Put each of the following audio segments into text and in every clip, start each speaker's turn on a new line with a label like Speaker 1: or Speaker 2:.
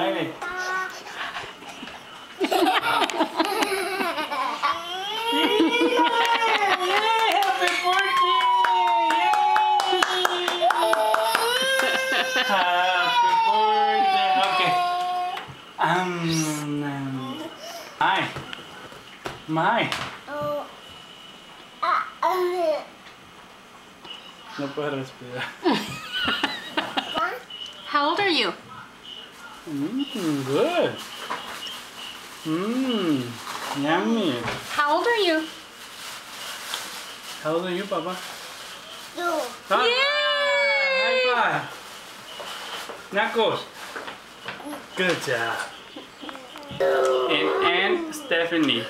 Speaker 1: Happy birthday! Okay. Um, hi. My.
Speaker 2: Oh. Ah.
Speaker 1: No puedo respirar.
Speaker 3: How old are you?
Speaker 1: Mmm, good. Mmm, yummy.
Speaker 3: How old are you?
Speaker 1: How old are you, Papa?
Speaker 2: Two.
Speaker 1: Ah,
Speaker 3: Yay!
Speaker 1: High five. Knuckles. Good job. And Aunt Stephanie.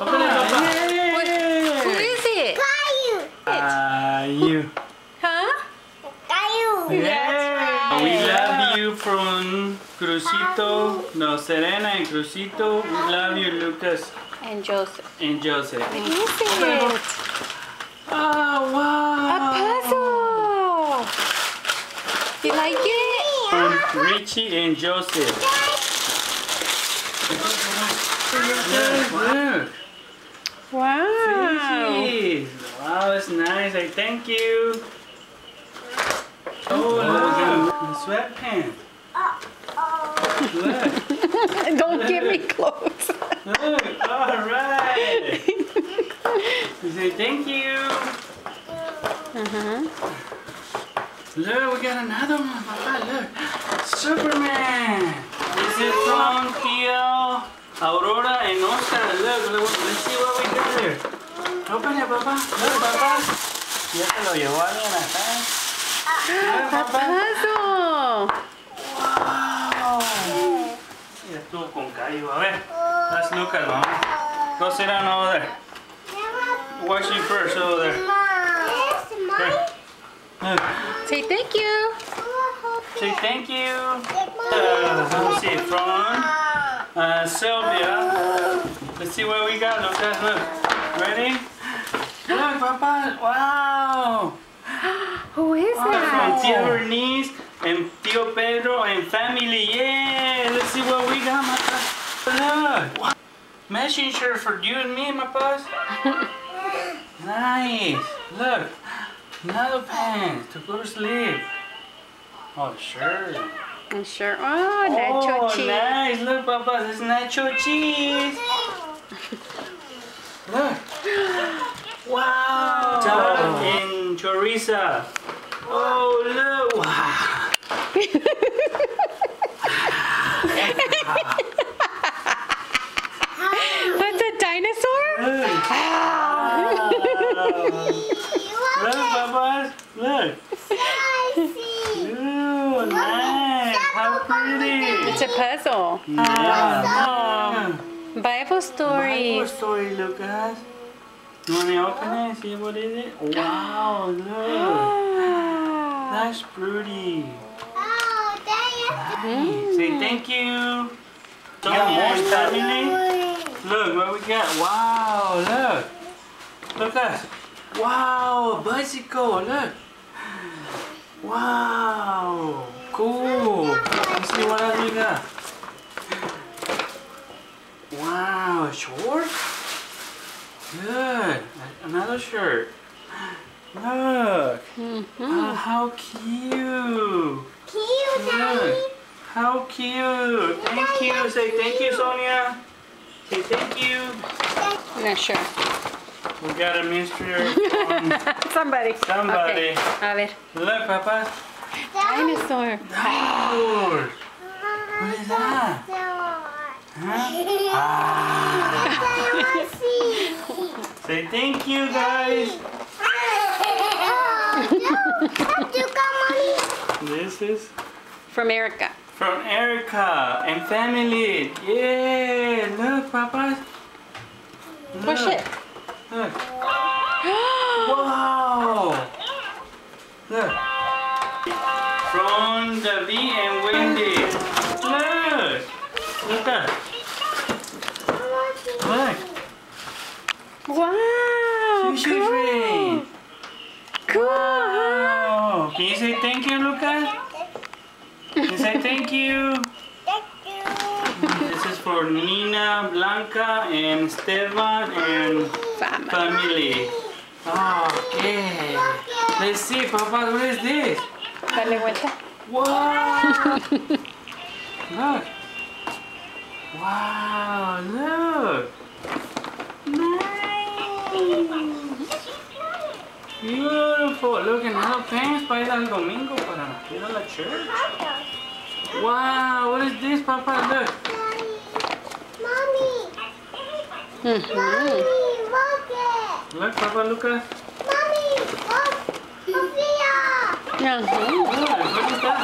Speaker 1: Open it, Papa.
Speaker 3: Who is it?
Speaker 2: Caillou.
Speaker 1: Ah, you.
Speaker 3: Huh?
Speaker 2: Caillou.
Speaker 1: Yeah. We love you from Crucito, no, Serena and Crucito. We love you, Lucas
Speaker 3: And Joseph.
Speaker 1: and Joseph.
Speaker 3: What is it?
Speaker 1: Oh, wow.
Speaker 3: A puzzle. You like it?
Speaker 1: From Richie and Joseph. Look, look.
Speaker 3: Wow.
Speaker 1: Wow, that's nice. I thank you. Oh, look sweatpants. Look,
Speaker 3: Don't get me close.
Speaker 1: look. All right. You say thank you.
Speaker 3: Uh-huh.
Speaker 1: Look, we got another one, Papa. Look, Superman. This is from Theo, Aurora, and Oscar. Look, look, let's see what we got here. Open it, Papa. Look, Papa. Ya se lo llevó alguien acá. Look,
Speaker 3: A
Speaker 1: Papa.
Speaker 3: puzzle.
Speaker 1: Wow. Ya con callo. A ver, let's look at mama. Go sit down over there. Wash you first over there. Here. Look.
Speaker 3: Say thank you.
Speaker 1: Say thank you. Uh, let me see, from uh, Sylvia. Let's see what we got, Lucas. Look. Ready? Look, Papa. Wow.
Speaker 3: Who is
Speaker 1: From
Speaker 3: that?
Speaker 1: Tia Bernice and Tio Pedro and family. Yeah. Let's see what we got, Look. Matching shirt for you and me, my bus. nice. Look. Another pants to go to sleep. Oh, sure.
Speaker 3: I'm sure. Oh, nacho
Speaker 1: oh,
Speaker 3: cheese.
Speaker 1: nice. Look, Papa, this is nacho cheese. Look. Wow. Duck and chorizo. Oh, look. Wow.
Speaker 3: That's a dinosaur?
Speaker 1: Look.
Speaker 3: Ah.
Speaker 1: Look, Papa. Look. Ooh, nice. How pretty.
Speaker 3: It's a puzzle.
Speaker 1: Yeah.
Speaker 3: Bible story.
Speaker 1: Bible story, Lucas. You want to open it? See what is it? Wow, look. That's pretty.
Speaker 2: Oh,
Speaker 1: Nice. Say mm. thank you. Some more family. Look what we got. Wow, look. Look us. Wow, a bicycle. Look. Wow. Cool. Let's see what else we got. Wow, a short? Good. Another shirt. Look. Mm-hmm. Oh, how cute.
Speaker 2: Cute, Daddy.
Speaker 1: How cute. Thank you. Say thank you, Sonia. Say thank you.
Speaker 3: I'm not sure.
Speaker 1: We got a mystery from
Speaker 3: Somebody.
Speaker 1: Somebody.
Speaker 3: Okay. A ver.
Speaker 1: Look, Papa.
Speaker 3: Dinosaur.
Speaker 1: Dinosaur. What is that? Huh? Ah. Say thank you, guys. This is
Speaker 3: From Erica.
Speaker 1: from Erica and family. Yeah. Look, Papa.
Speaker 3: Push it.
Speaker 1: Look. Wow! Look. From David and Wendy. Look! Look at Look!
Speaker 3: Wow.
Speaker 1: Sushi
Speaker 3: cool.
Speaker 1: train!
Speaker 3: Cool.
Speaker 1: Wow! Can you say thank you, Lucas? Can you say thank you? This is for Nina, Blanca, and Esteban, and
Speaker 3: Fama.
Speaker 1: family. Okay. Let's see, Papa, what is this?
Speaker 3: Dale vuelta.
Speaker 1: Wow! look. Wow, look. Nice. Beautiful. Look, and now pants para ir al domingo para ir a la church. Wow, what is this, Papa? Look.
Speaker 2: Mommy.
Speaker 3: Mhm.
Speaker 2: Mommy, look it.
Speaker 1: Look, Papa, Lucas.
Speaker 2: Mommy, look. Sophia.
Speaker 3: Ajá.
Speaker 1: Look, what is that?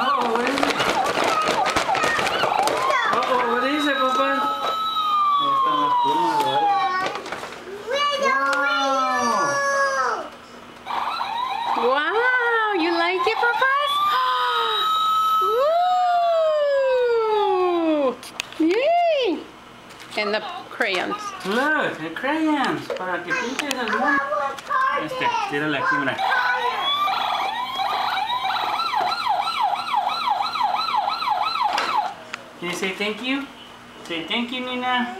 Speaker 1: Oh, what is it? Oh, oh, what is it, Papa? Ahí están las plumas, ¿verdad?
Speaker 2: Where's?
Speaker 3: Wow, you like it, papas? Woo! Yay! And the crayons.
Speaker 1: Look, the crayons para que pintes el mundo. Este, tírale aquí, mira. Can you say thank you? Say thank you, Nina.